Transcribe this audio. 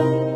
Bye.